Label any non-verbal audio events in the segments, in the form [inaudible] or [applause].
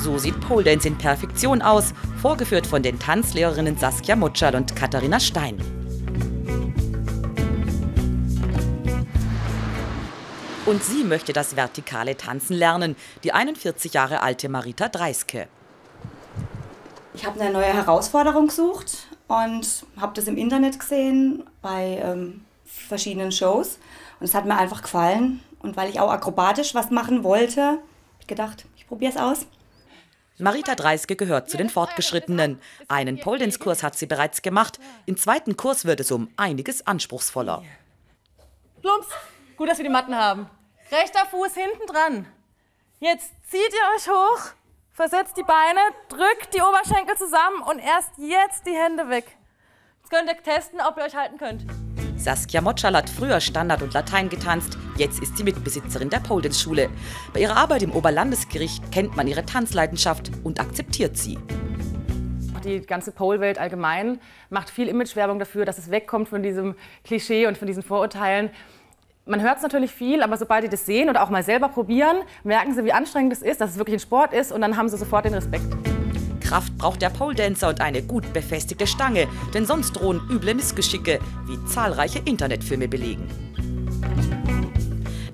So sieht Pole Dance in Perfektion aus, vorgeführt von den Tanzlehrerinnen Saskia Mutschal und Katharina Stein. Und sie möchte das vertikale Tanzen lernen, die 41 Jahre alte Marita Dreiske. Ich habe eine neue Herausforderung gesucht und habe das im Internet gesehen bei ähm, verschiedenen Shows. Und es hat mir einfach gefallen. Und weil ich auch akrobatisch was machen wollte, habe ich gedacht, ich probiere es aus. Marita Dreiske gehört zu den Fortgeschrittenen. Einen Pole hat sie bereits gemacht. Im zweiten Kurs wird es um einiges anspruchsvoller. Plumps, gut, dass wir die Matten haben. Rechter Fuß hinten dran. Jetzt zieht ihr euch hoch, versetzt die Beine, drückt die Oberschenkel zusammen und erst jetzt die Hände weg. Jetzt könnt ihr testen, ob ihr euch halten könnt. Saskia Motschal hat früher Standard und Latein getanzt. Jetzt ist sie Mitbesitzerin der Pole Schule. Bei ihrer Arbeit im Oberlandesgericht kennt man ihre Tanzleidenschaft und akzeptiert sie. Die ganze Pole-Welt allgemein macht viel Imagewerbung dafür, dass es wegkommt von diesem Klischee und von diesen Vorurteilen. Man hört es natürlich viel, aber sobald die das sehen oder auch mal selber probieren, merken sie, wie anstrengend es ist, dass es wirklich ein Sport ist und dann haben sie sofort den Respekt. Kraft braucht der Pole Dancer und eine gut befestigte Stange, denn sonst drohen üble Missgeschicke, wie zahlreiche Internetfilme belegen.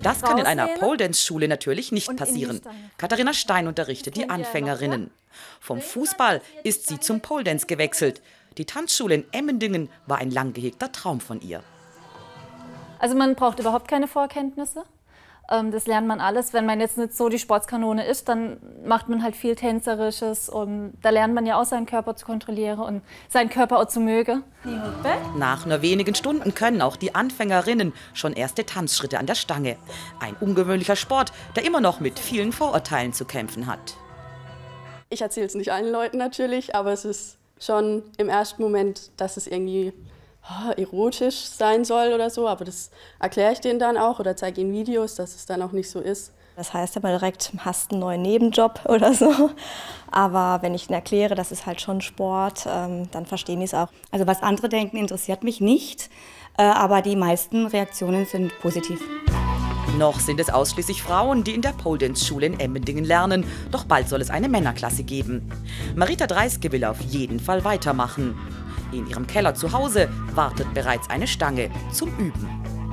Das kann in einer Pole Dance Schule natürlich nicht passieren. Katharina Stein unterrichtet die Anfängerinnen. Vom Fußball ist sie zum Pole Dance gewechselt. Die Tanzschule in Emmendingen war ein lang gehegter Traum von ihr. Also man braucht überhaupt keine Vorkenntnisse. Ähm, das lernt man alles. Wenn man jetzt nicht so die Sportskanone ist, dann macht man halt viel Tänzerisches und da lernt man ja auch seinen Körper zu kontrollieren und seinen Körper auch zu mögen. Nach nur wenigen Stunden können auch die Anfängerinnen schon erste Tanzschritte an der Stange. Ein ungewöhnlicher Sport, der immer noch mit vielen Vorurteilen zu kämpfen hat. Ich erzähle es nicht allen Leuten natürlich, aber es ist schon im ersten Moment, dass es irgendwie oh, erotisch sein soll oder so, aber das erkläre ich denen dann auch oder zeige ihnen Videos, dass es dann auch nicht so ist. Das heißt aber direkt, hast einen neuen Nebenjob [laughs] oder so. Aber wenn ich ihnen erkläre, das ist halt schon Sport, ähm, dann verstehen die es auch. Also was andere denken, interessiert mich nicht, äh, aber die meisten Reaktionen sind positiv. Noch sind es ausschließlich Frauen, die in der Pole Dance Schule in Emmendingen lernen. Doch bald soll es eine Männerklasse geben. Marita Dreiske will auf jeden Fall weitermachen. In ihrem Keller zu Hause wartet bereits eine Stange zum Üben.